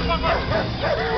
助かる!